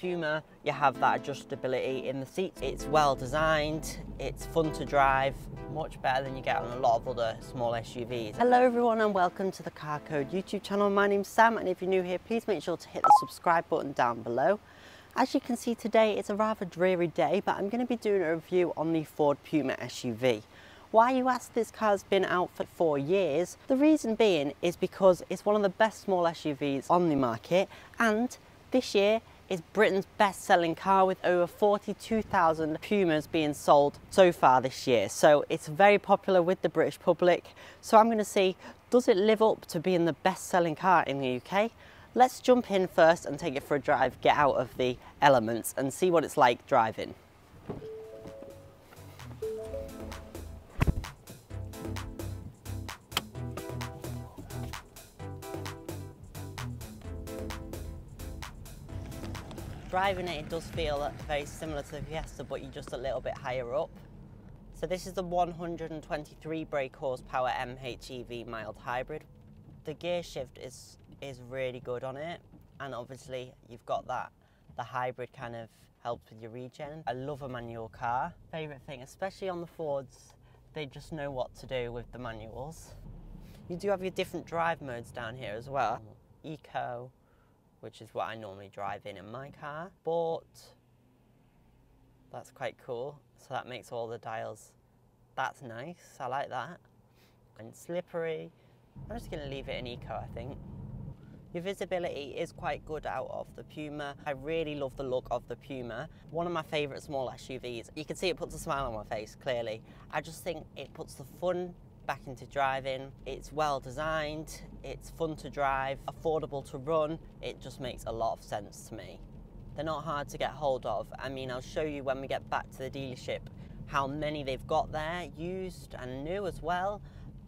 Puma, you have that adjustability in the seats. It's well designed, it's fun to drive, much better than you get on a lot of other small SUVs. Hello everyone and welcome to the Carcode YouTube channel. My name's Sam and if you're new here, please make sure to hit the subscribe button down below. As you can see today, it's a rather dreary day, but I'm going to be doing a review on the Ford Puma SUV. Why you ask this car's been out for four years? The reason being is because it's one of the best small SUVs on the market and this year is Britain's best selling car with over 42,000 Pumas being sold so far this year. So it's very popular with the British public. So I'm going to see, does it live up to being the best selling car in the UK? Let's jump in first and take it for a drive, get out of the elements and see what it's like driving. Driving it, it does feel very similar to the Fiesta, but you're just a little bit higher up. So this is the 123 brake horsepower MHEV mild hybrid. The gear shift is, is really good on it. And obviously you've got that, the hybrid kind of helps with your regen. I love a manual car. Favorite thing, especially on the Fords, they just know what to do with the manuals. You do have your different drive modes down here as well. Eco, which is what I normally drive in in my car. But that's quite cool. So that makes all the dials, that's nice, I like that. And slippery, I'm just gonna leave it in eco, I think. Your visibility is quite good out of the Puma. I really love the look of the Puma. One of my favourite small SUVs. You can see it puts a smile on my face, clearly. I just think it puts the fun back into driving. It's well designed, it's fun to drive, affordable to run. It just makes a lot of sense to me. They're not hard to get hold of. I mean, I'll show you when we get back to the dealership how many they've got there, used and new as well.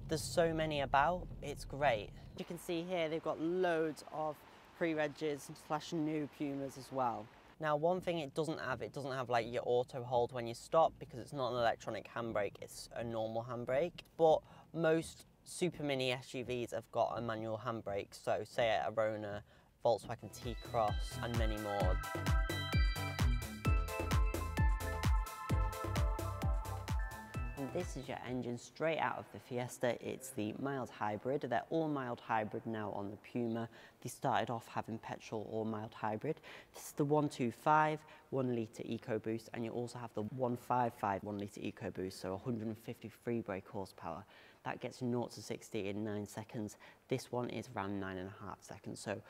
There's so many about, it's great. You can see here they've got loads of pre-regs slash new Pumas as well. Now, one thing it doesn't have, it doesn't have like your auto hold when you stop because it's not an electronic handbrake, it's a normal handbrake. But most super mini SUVs have got a manual handbrake. So say a Arona, Volkswagen T-Cross and many more. This is your engine straight out of the Fiesta. It's the mild hybrid. They're all mild hybrid now on the Puma. They started off having petrol or mild hybrid. This is the 125 1 litre EcoBoost and you also have the 155 1 litre EcoBoost, so 153 brake horsepower. That gets 0 to 60 in 9 seconds. This one is around 9.5 seconds. So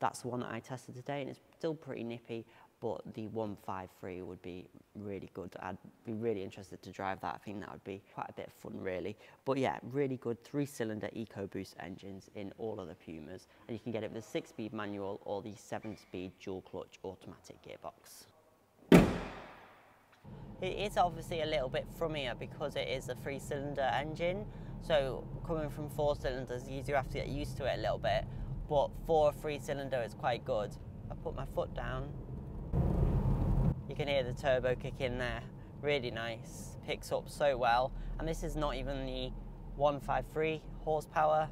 that's the one that I tested today and it's still pretty nippy but the 153 would be really good. I'd be really interested to drive that. I think that would be quite a bit of fun really. But yeah, really good three-cylinder EcoBoost engines in all of the Pumas. And you can get it with a six-speed manual or the seven-speed dual-clutch automatic gearbox. It is obviously a little bit frummier because it is a three-cylinder engine. So coming from four cylinders, you do have to get used to it a little bit. But for a three-cylinder, it's quite good. I put my foot down you can hear the turbo kick in there. Really nice. Picks up so well. And this is not even the 153 horsepower.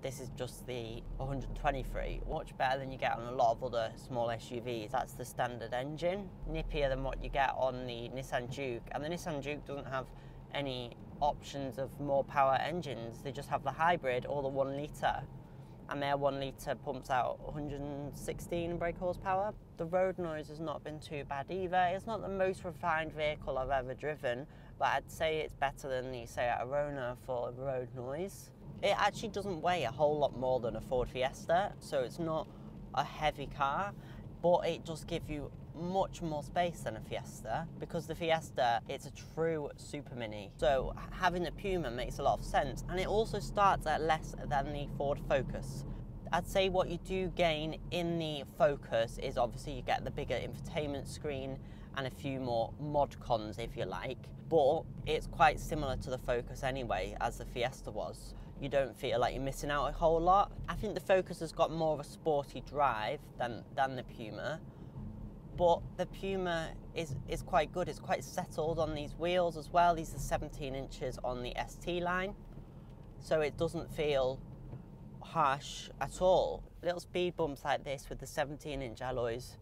This is just the 123. Much better than you get on a lot of other small SUVs. That's the standard engine. Nippier than what you get on the Nissan Juke. And the Nissan Juke doesn't have any options of more power engines. They just have the hybrid or the one litre and their one litre pumps out 116 brake horsepower. The road noise has not been too bad either. It's not the most refined vehicle I've ever driven, but I'd say it's better than the Seat Arona for road noise. It actually doesn't weigh a whole lot more than a Ford Fiesta, so it's not a heavy car, but it does give you much more space than a Fiesta because the Fiesta it's a true super mini. So having the Puma makes a lot of sense and it also starts at less than the Ford Focus. I'd say what you do gain in the Focus is obviously you get the bigger infotainment screen and a few more mod cons if you like but it's quite similar to the Focus anyway as the Fiesta was. You don't feel like you're missing out a whole lot. I think the Focus has got more of a sporty drive than, than the Puma but the Puma is, is quite good. It's quite settled on these wheels as well. These are 17 inches on the ST line, so it doesn't feel harsh at all. Little speed bumps like this with the 17 inch alloys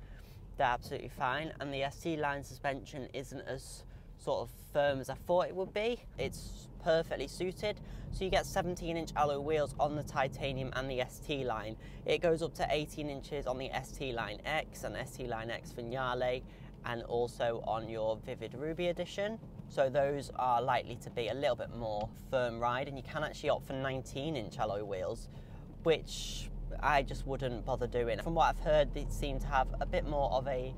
they're absolutely fine. And the ST line suspension isn't as sort of firm as I thought it would be. It's perfectly suited. So you get 17 inch alloy wheels on the titanium and the ST line. It goes up to 18 inches on the ST line X and ST line X Vignale and also on your Vivid Ruby edition. So those are likely to be a little bit more firm ride and you can actually opt for 19 inch alloy wheels, which I just wouldn't bother doing. From what I've heard, they seem to have a bit more of a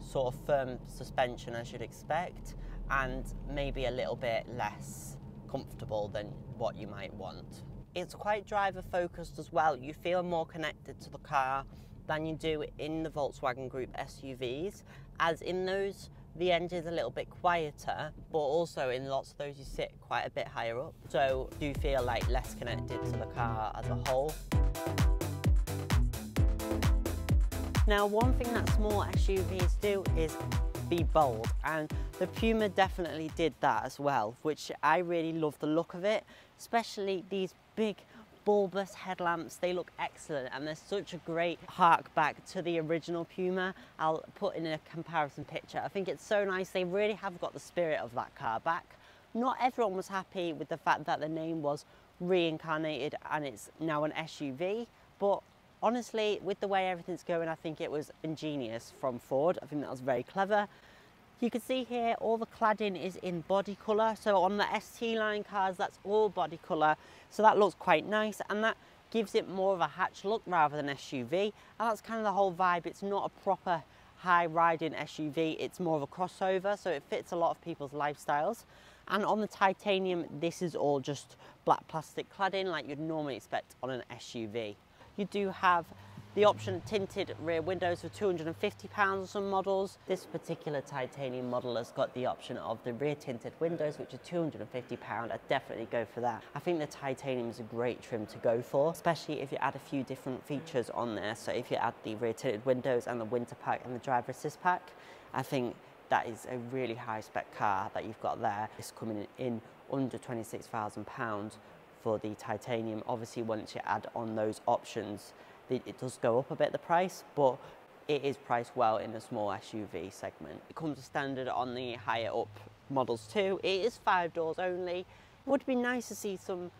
sort of firm suspension as you'd expect and maybe a little bit less comfortable than what you might want. It's quite driver focused as well. You feel more connected to the car than you do in the Volkswagen Group SUVs, as in those the engine's a little bit quieter, but also in lots of those you sit quite a bit higher up. So do feel like less connected to the car as a whole. Now, one thing that small SUVs do is be bold and the Puma definitely did that as well which I really love the look of it especially these big bulbous headlamps. They look excellent and they're such a great hark back to the original Puma. I'll put in a comparison picture. I think it's so nice. They really have got the spirit of that car back. Not everyone was happy with the fact that the name was reincarnated and it's now an SUV but honestly, with the way everything's going, I think it was ingenious from Ford. I think that was very clever. You can see here all the cladding is in body colour. So on the ST line cars, that's all body colour. So that looks quite nice and that gives it more of a hatch look rather than SUV. And that's kind of the whole vibe. It's not a proper high riding SUV. It's more of a crossover. So it fits a lot of people's lifestyles. And on the titanium, this is all just black plastic cladding like you'd normally expect on an SUV. You do have the option tinted rear windows for £250 on some models. This particular titanium model has got the option of the rear tinted windows, which are £250. I'd definitely go for that. I think the titanium is a great trim to go for, especially if you add a few different features on there. So if you add the rear tinted windows and the winter pack and the driver assist pack, I think that is a really high spec car that you've got there. It's coming in under £26,000 for the titanium. Obviously, once you add on those options, it does go up a bit the price, but it is priced well in the small SUV segment. It comes standard on the higher up models too. It is five doors only. It would be nice to see some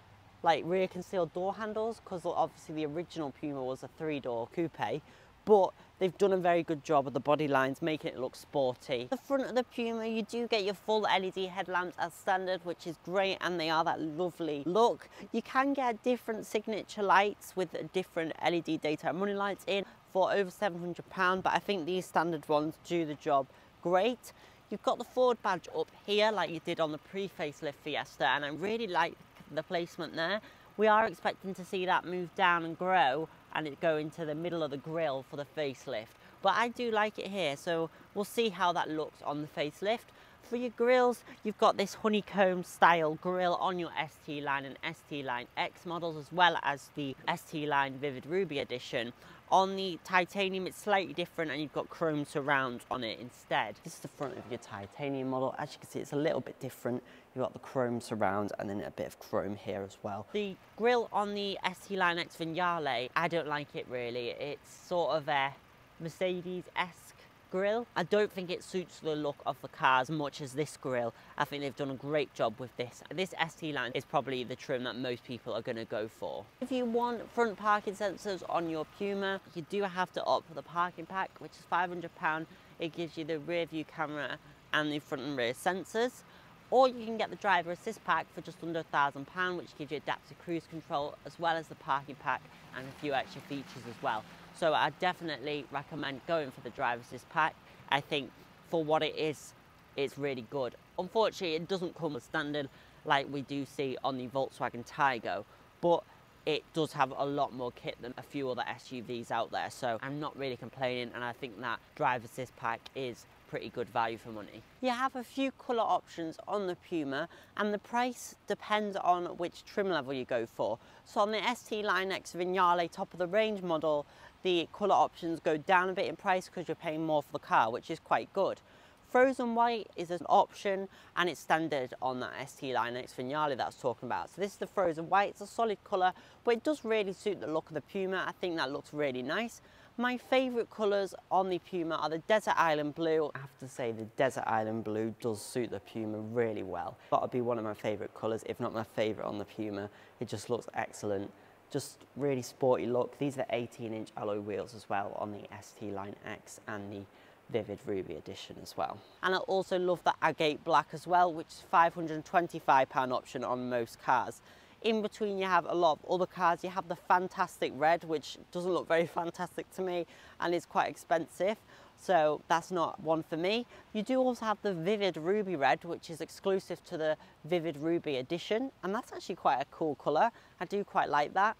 like rear concealed door handles because obviously the original Puma was a three door coupe, but They've done a very good job of the body lines, making it look sporty. The front of the Puma, you do get your full LED headlamps as standard, which is great, and they are that lovely look. You can get different signature lights with different LED daytime running lights in for over £700, but I think these standard ones do the job great. You've got the Ford badge up here like you did on the pre-facelift Fiesta and I really like the placement there. We are expecting to see that move down and grow and it go into the middle of the grill for the facelift. But I do like it here, so we'll see how that looks on the facelift. For your grills, you've got this honeycomb style grill on your ST line and ST line X models, as well as the ST line Vivid Ruby edition. On the titanium, it's slightly different and you've got chrome surround on it instead. This is the front of your titanium model. As you can see, it's a little bit different. You've got the chrome surround and then a bit of chrome here as well. The grille on the ST Line X Vignale, I don't like it really. It's sort of a Mercedes-esque grille. I don't think it suits the look of the car as much as this grille. I think they've done a great job with this. This ST line is probably the trim that most people are going to go for. If you want front parking sensors on your Puma, you do have to opt for the parking pack, which is £500. It gives you the rear view camera and the front and rear sensors. Or you can get the driver assist pack for just under £1,000, which gives you adaptive cruise control, as well as the parking pack and a few extra features as well. So I definitely recommend going for the driver's pack. I think for what it is, it's really good. Unfortunately, it doesn't come as standard like we do see on the Volkswagen Taigo, but it does have a lot more kit than a few other SUVs out there. So I'm not really complaining and I think that driver assist pack is pretty good value for money. You have a few colour options on the Puma and the price depends on which trim level you go for. So on the ST Line X Vignale top of the range model, the colour options go down a bit in price because you're paying more for the car, which is quite good. Frozen white is an option and it's standard on that ST Line X Vignale that I was talking about. So this is the frozen white, it's a solid colour, but it does really suit the look of the Puma. I think that looks really nice. My favourite colours on the Puma are the Desert Island Blue. I have to say the Desert Island Blue does suit the Puma really well. That'll be one of my favourite colours, if not my favourite on the Puma. It just looks excellent. Just really sporty look. These are 18 inch alloy wheels as well on the ST Line X and the Vivid Ruby edition as well. And I also love the agate black as well, which is £525 option on most cars. In between you have a lot of other cars. You have the fantastic red, which doesn't look very fantastic to me and is quite expensive. So that's not one for me. You do also have the Vivid Ruby Red, which is exclusive to the Vivid Ruby edition. And that's actually quite a cool colour. I do quite like that.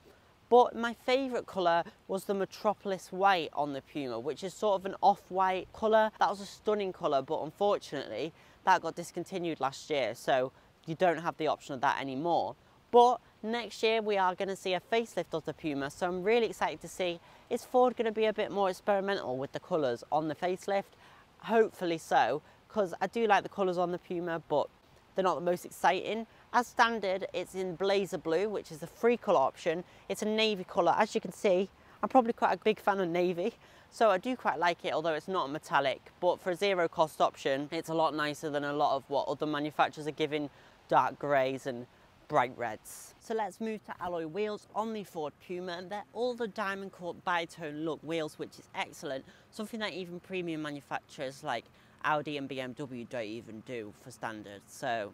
But my favourite colour was the Metropolis White on the Puma, which is sort of an off-white colour. That was a stunning colour, but unfortunately that got discontinued last year. So you don't have the option of that anymore. But next year we are going to see a facelift of the Puma, so I'm really excited to see is Ford going to be a bit more experimental with the colours on the facelift? Hopefully so, because I do like the colours on the Puma, but they're not the most exciting. As standard, it's in Blazer Blue, which is the free colour option. It's a navy colour. As you can see, I'm probably quite a big fan of navy, so I do quite like it, although it's not metallic. But for a zero cost option, it's a lot nicer than a lot of what other manufacturers are giving dark greys and bright reds. So let's move to alloy wheels on the Ford Puma. And they're all the diamond cut bitone look wheels, which is excellent. Something that even premium manufacturers like Audi and BMW don't even do for standard. So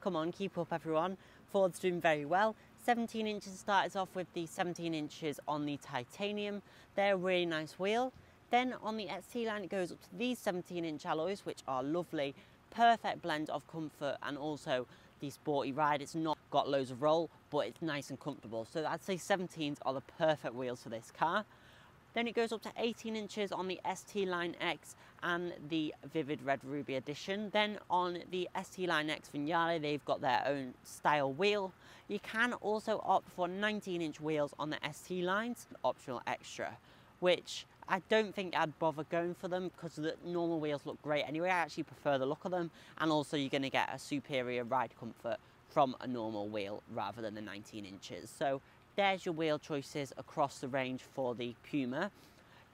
come on, keep up everyone. Ford's doing very well. 17 inches starts off with the 17 inches on the titanium. They're a really nice wheel. Then on the ST line, it goes up to these 17 inch alloys, which are lovely. Perfect blend of comfort and also the sporty ride. It's not got loads of roll, but it's nice and comfortable. So I'd say 17s are the perfect wheels for this car. Then it goes up to 18 inches on the ST Line X and the Vivid Red Ruby Edition. Then on the ST Line X Vignale, they've got their own style wheel. You can also opt for 19 inch wheels on the ST lines, optional extra, which I don't think I'd bother going for them because the normal wheels look great anyway. I actually prefer the look of them and also you're going to get a superior ride comfort from a normal wheel rather than the 19 inches. So there's your wheel choices across the range for the Puma.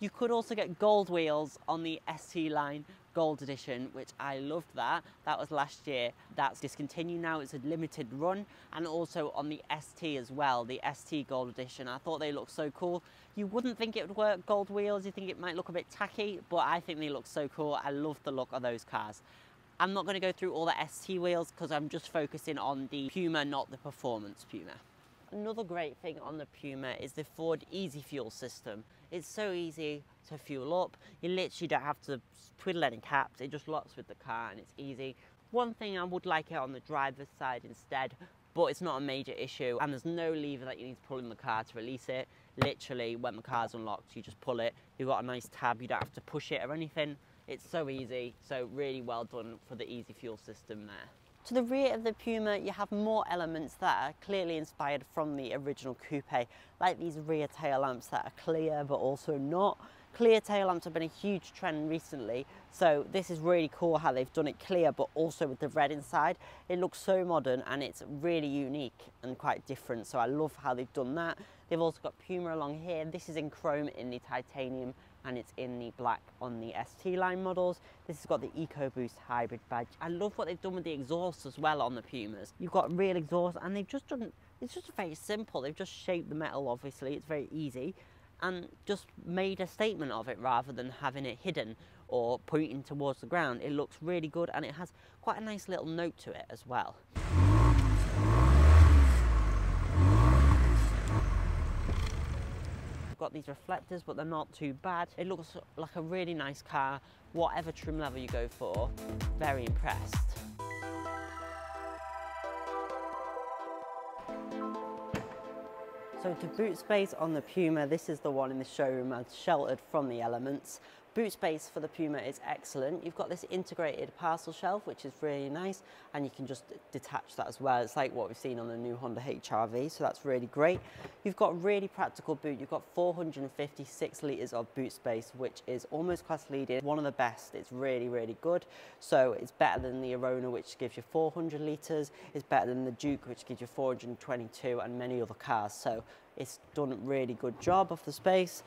You could also get gold wheels on the ST line gold edition, which I loved that. That was last year. That's discontinued now. It's a limited run. And also on the ST as well, the ST gold edition. I thought they looked so cool. You wouldn't think it would work gold wheels. You think it might look a bit tacky, but I think they look so cool. I love the look of those cars. I'm not going to go through all the ST wheels because I'm just focusing on the Puma, not the performance Puma. Another great thing on the Puma is the Ford Easy Fuel system. It's so easy to fuel up. You literally don't have to twiddle any caps. It just locks with the car and it's easy. One thing I would like it on the driver's side instead, but it's not a major issue and there's no lever that you need to pull in the car to release it. Literally, when the car's unlocked, you just pull it. You've got a nice tab, you don't have to push it or anything. It's so easy, so really well done for the Easy Fuel system there. To the rear of the Puma, you have more elements that are clearly inspired from the original coupe, like these rear tail lamps that are clear but also not. Clear tail lamps have been a huge trend recently, so this is really cool how they've done it clear but also with the red inside. It looks so modern and it's really unique and quite different, so I love how they've done that. They've also got Puma along here. This is in chrome in the titanium and it's in the black on the ST line models. This has got the EcoBoost hybrid badge. I love what they've done with the exhaust as well on the Pumas. You've got real exhaust and they've just done, it's just very simple. They've just shaped the metal obviously, it's very easy and just made a statement of it rather than having it hidden or pointing towards the ground. It looks really good and it has quite a nice little note to it as well. Got these reflectors, but they're not too bad. It looks like a really nice car, whatever trim level you go for. Very impressed. So to boot space on the Puma, this is the one in the showroom that's sheltered from the elements. Boot space for the Puma is excellent. You've got this integrated parcel shelf, which is really nice, and you can just detach that as well. It's like what we've seen on the new Honda HR-V, so that's really great. You've got really practical boot. You've got 456 litres of boot space, which is almost class leading, one of the best. It's really, really good. So it's better than the Arona, which gives you 400 litres. It's better than the Juke, which gives you 422, and many other cars. So it's done a really good job of the space.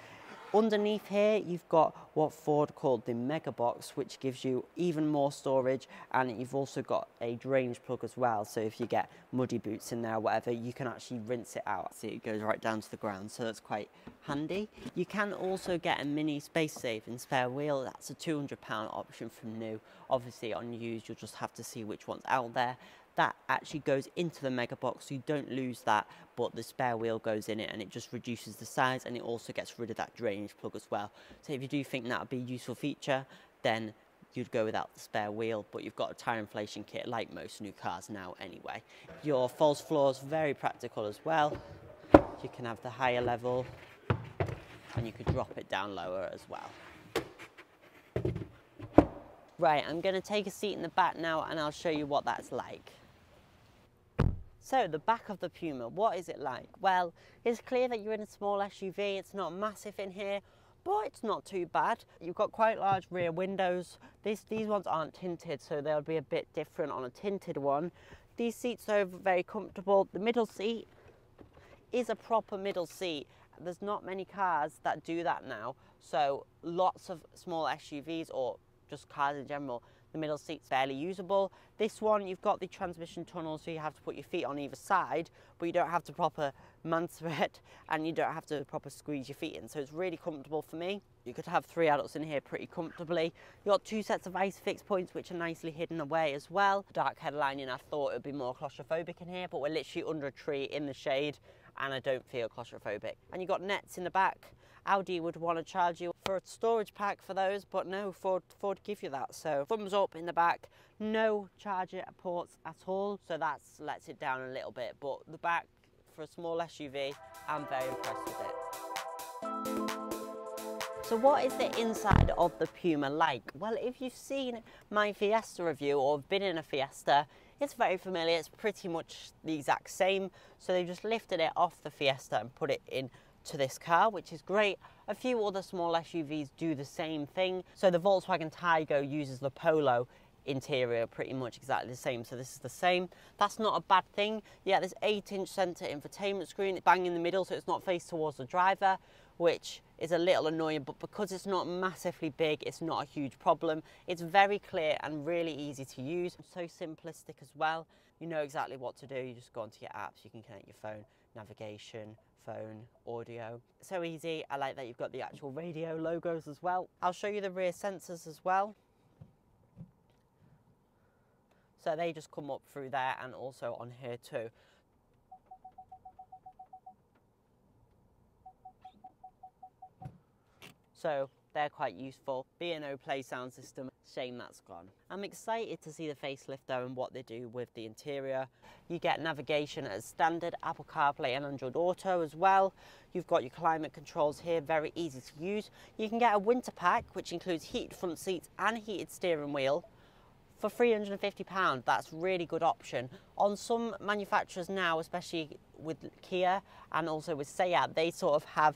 Underneath here, you've got what Ford called the Mega Box, which gives you even more storage, and you've also got a drainage plug as well. So if you get muddy boots in there, or whatever, you can actually rinse it out. See, it goes right down to the ground, so that's quite handy. You can also get a mini space saving spare wheel. That's a £200 option from new. Obviously, on used, you'll just have to see which one's out there that actually goes into the mega box so you don't lose that but the spare wheel goes in it and it just reduces the size and it also gets rid of that drainage plug as well. So if you do think that would be a useful feature then you'd go without the spare wheel but you've got a tire inflation kit like most new cars now anyway. Your false floors very practical as well. You can have the higher level and you could drop it down lower as well. Right, I'm going to take a seat in the back now and I'll show you what that's like. So the back of the Puma, what is it like? Well, it's clear that you're in a small SUV, it's not massive in here, but it's not too bad. You've got quite large rear windows. These, these ones aren't tinted, so they'll be a bit different on a tinted one. These seats are very comfortable. The middle seat is a proper middle seat. There's not many cars that do that now. So lots of small SUVs or just cars in general the middle seat's fairly usable. This one, you've got the transmission tunnel, so you have to put your feet on either side, but you don't have to proper mantle it, and you don't have to proper squeeze your feet in. So it's really comfortable for me. You could have three adults in here pretty comfortably. You've got two sets of ice ISOFIX points, which are nicely hidden away as well. Dark headlining, I thought it would be more claustrophobic in here, but we're literally under a tree in the shade, and I don't feel claustrophobic. And you've got nets in the back, Audi would want to charge you for a storage pack for those, but no, Ford, Ford give you that. So thumbs up in the back, no charger ports at all. So that lets it down a little bit, but the back for a small SUV, I'm very impressed with it. So what is the inside of the Puma like? Well, if you've seen my Fiesta review or been in a Fiesta, it's very familiar. It's pretty much the exact same. So they just lifted it off the Fiesta and put it in to this car, which is great. A few other small SUVs do the same thing. So the Volkswagen Taigo uses the Polo interior pretty much exactly the same. So this is the same. That's not a bad thing. Yeah this 8 inch center infotainment screen bang in the middle so it's not faced towards the driver which is a little annoying but because it's not massively big it's not a huge problem. It's very clear and really easy to use. So simplistic as well. You know exactly what to do. You just go onto your apps. You can connect your phone navigation phone, audio. So easy. I like that you've got the actual radio logos as well. I'll show you the rear sensors as well. So they just come up through there and also on here too. So they're quite useful. B&O Play sound system, shame that's gone. I'm excited to see the facelift though and what they do with the interior. You get navigation as standard, Apple CarPlay and Android Auto as well. You've got your climate controls here, very easy to use. You can get a winter pack, which includes heated front seats and heated steering wheel for £350. That's really good option. On some manufacturers now, especially with Kia and also with Seat, they sort of have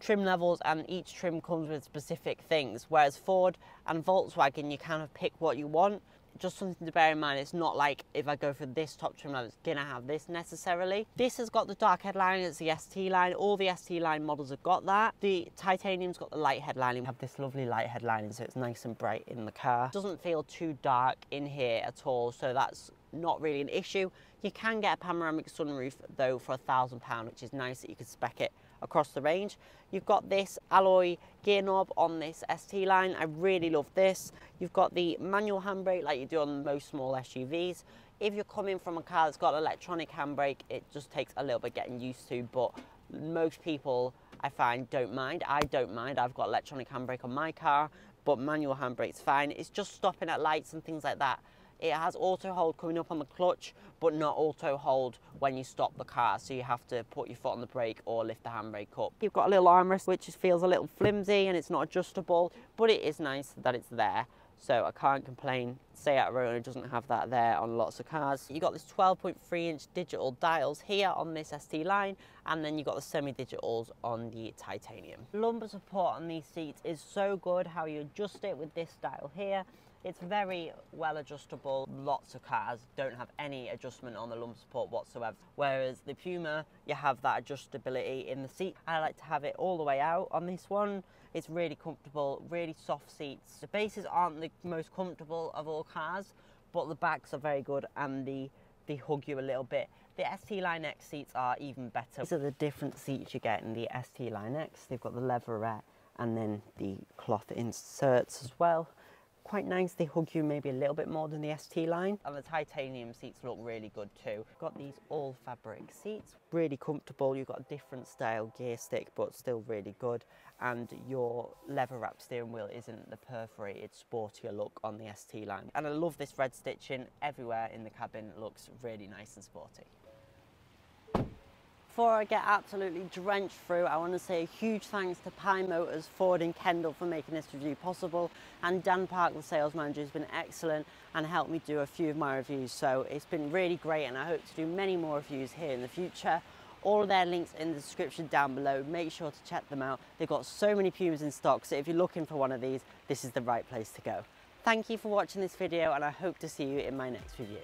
trim levels and each trim comes with specific things. Whereas Ford and Volkswagen, you kind of pick what you want. Just something to bear in mind, it's not like if I go for this top trim level, it's gonna have this necessarily. This has got the dark headlining, it's the ST line. All the ST line models have got that. The titanium's got the light headlining. We have this lovely light headlining, so it's nice and bright in the car. Doesn't feel too dark in here at all, so that's not really an issue. You can get a panoramic sunroof though for a thousand pound, which is nice that you could spec it across the range. You've got this alloy gear knob on this ST line. I really love this. You've got the manual handbrake like you do on most small SUVs. If you're coming from a car that's got an electronic handbrake, it just takes a little bit getting used to, but most people I find don't mind. I don't mind. I've got electronic handbrake on my car, but manual handbrake's fine. It's just stopping at lights and things like that it has auto hold coming up on the clutch, but not auto hold when you stop the car. So you have to put your foot on the brake or lift the handbrake up. You've got a little armrest, which feels a little flimsy and it's not adjustable, but it is nice that it's there. So I can't complain. Say Seat Arona doesn't have that there on lots of cars. You've got this 12.3 inch digital dials here on this ST line, and then you've got the semi-digitals on the titanium. Lumbar support on these seats is so good, how you adjust it with this dial here It's very well adjustable. Lots of cars don't have any adjustment on the lumbar support whatsoever. Whereas the Puma, you have that adjustability in the seat. I like to have it all the way out on this one. It's really comfortable, really soft seats. The bases aren't the most comfortable of all cars, but the backs are very good and the they hug you a little bit. The ST Line X seats are even better. These are the different seats you get in the ST Line X. They've got the leatherette and then the cloth inserts as well quite nice. They hug you maybe a little bit more than the ST line. And the titanium seats look really good too. Got these all fabric seats, really comfortable. You've got a different style gear stick, but still really good. And your leather wrapped steering wheel isn't the perforated sportier look on the ST line. And I love this red stitching everywhere in the cabin. It looks really nice and sporty. Before I get absolutely drenched through, I want to say a huge thanks to Pye Motors, Ford and Kendal for making this review possible and Dan Park, the sales manager, has been excellent and helped me do a few of my reviews. So it's been really great and I hope to do many more reviews here in the future. All their links in the description down below. Make sure to check them out. They've got so many Pumas in stock, so if you're looking for one of these, this is the right place to go. Thank you for watching this video and I hope to see you in my next review.